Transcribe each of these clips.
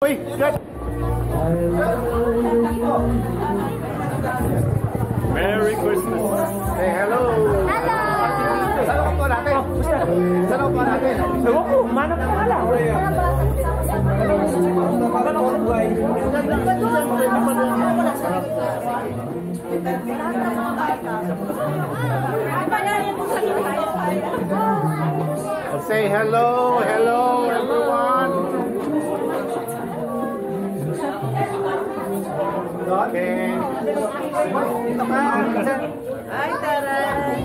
Merry Christmas. Hey, hello. Hello. Salam con đã tên. Salam con đã tên. Đừng có cùng mà nó khá là quê. Say hello, hello. Okay. Ay, taray.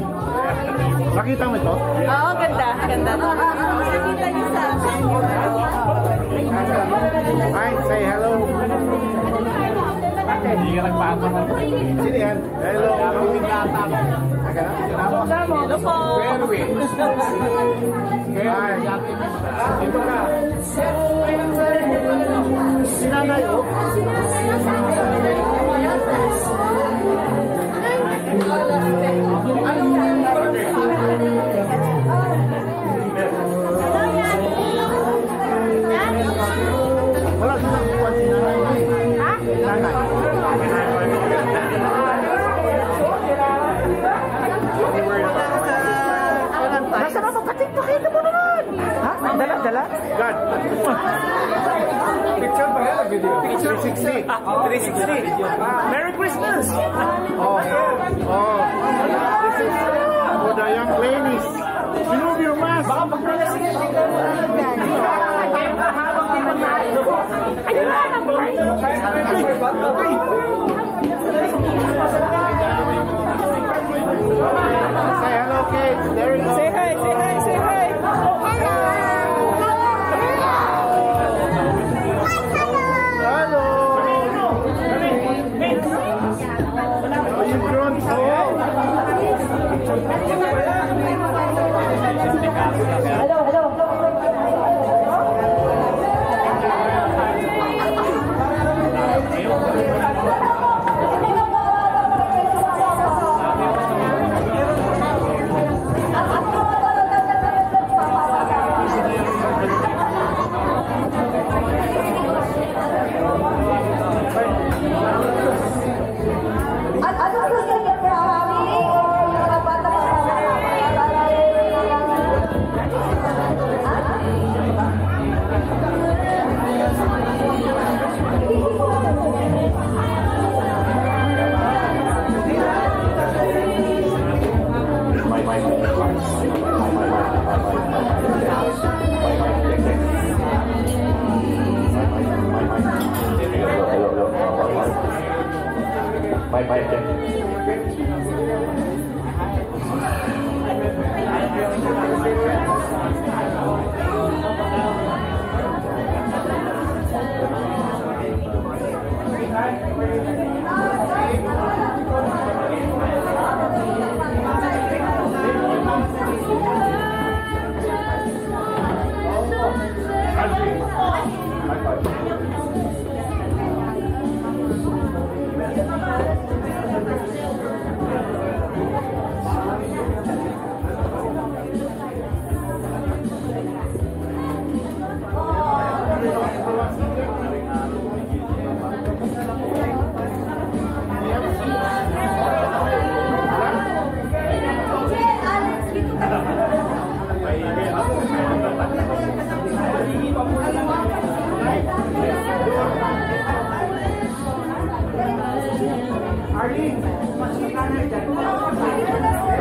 Nakita mo ito? Oo, ganda. Ganda. Nakita niyo sa Hi, say hello. Hindi ka nagpapakot. Sino yan? Hello. Hello po. Hi. Ito ka. Sinanay, oh. Nasa na naman. Ha? Dala, dala? God. Picture 360. Merry Christmas! Oh, oh. This is for the young ladies. Remove your mask. Baka pag-president. Habang tinanay. Ayun na, number. Ayun na, number. Bye bye. Marlene, mas matagal na.